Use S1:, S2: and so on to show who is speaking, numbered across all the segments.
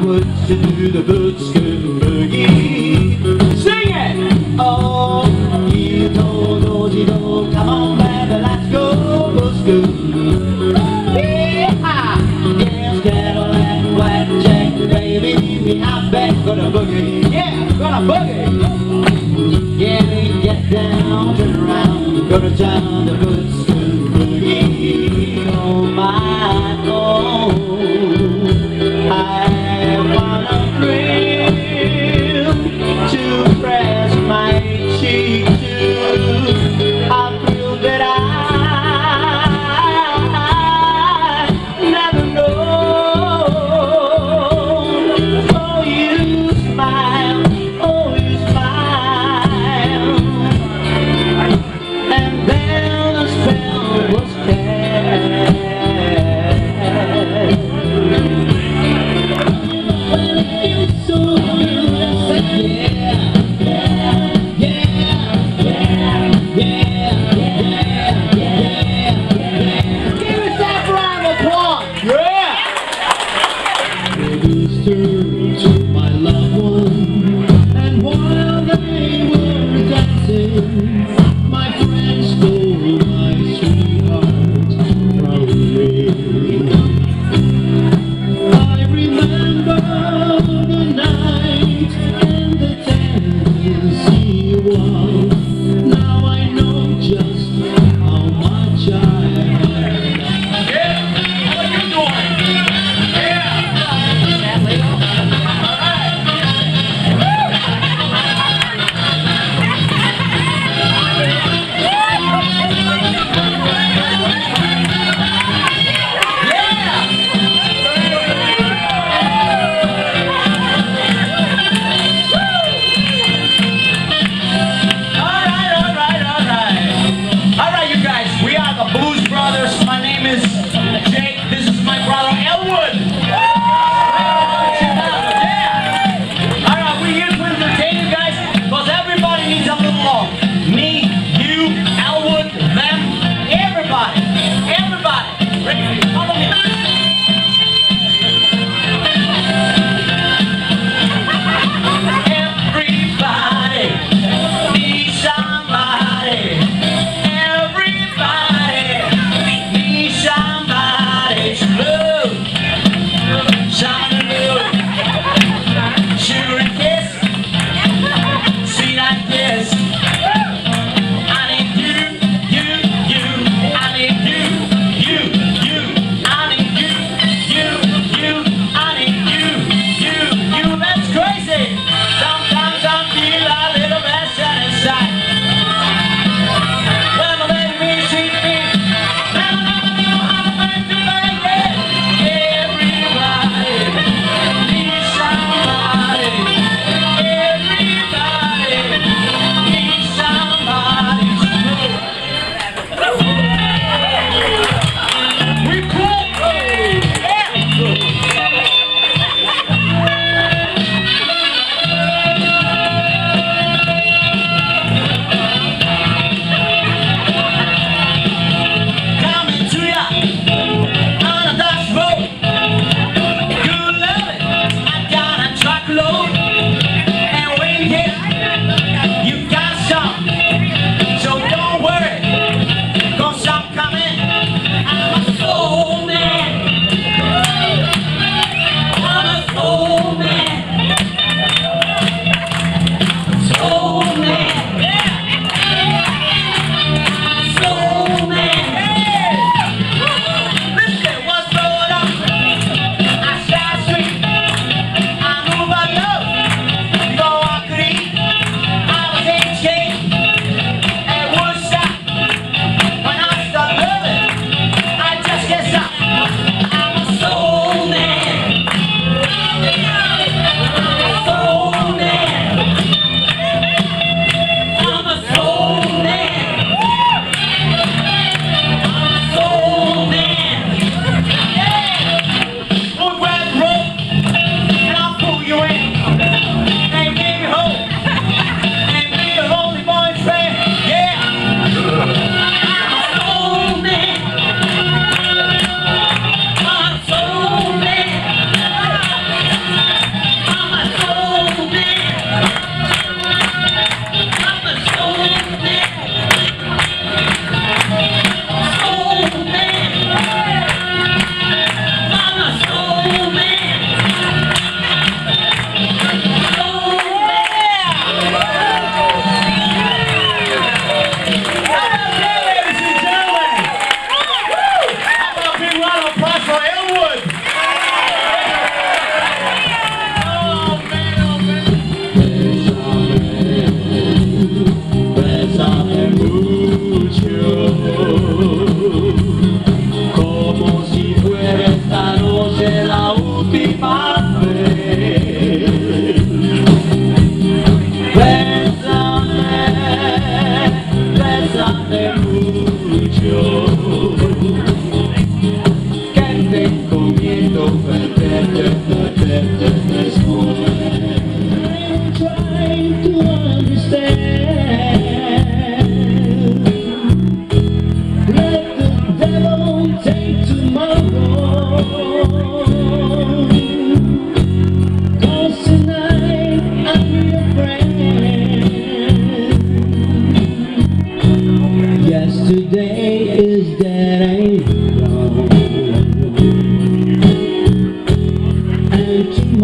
S1: puts you to the bootscoot boogie. Sing it! Oh, you do, do, do, do. Come on, baby, let's go bootscoot. Yeehaw! Yes, Cadillac, blackjack, baby, me out back, gonna boogie. Yeah, gonna boogie. Yeah, we get down, turn around, gonna join the bootscoot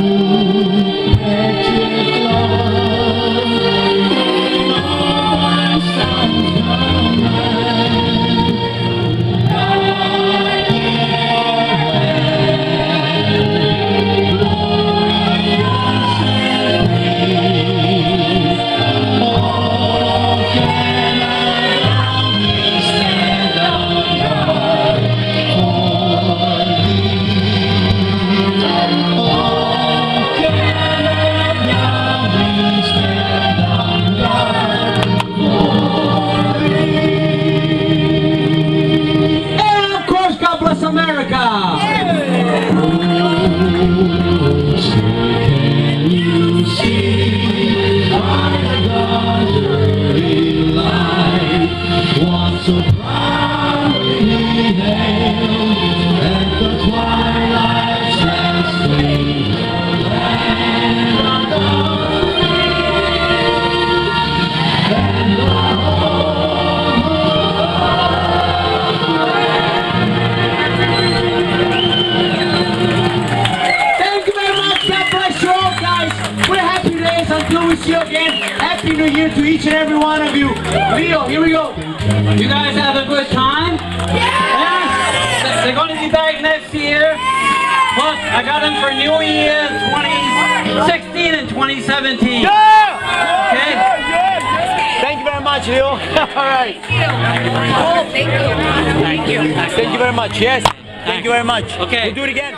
S1: land. So proudly again. Happy New Year to each and every one of you. Leo, here we go.
S2: You guys have a good time? Yeah! They're going to be back next year. Plus, I got them for New Year 2016 and 2017. Yeah. Okay?
S1: Thank you very much, Leo. all right. Thank you.
S2: Thank you.
S1: Thank you very much. Yes. Thank you very much.
S2: Okay.
S1: We'll do it again.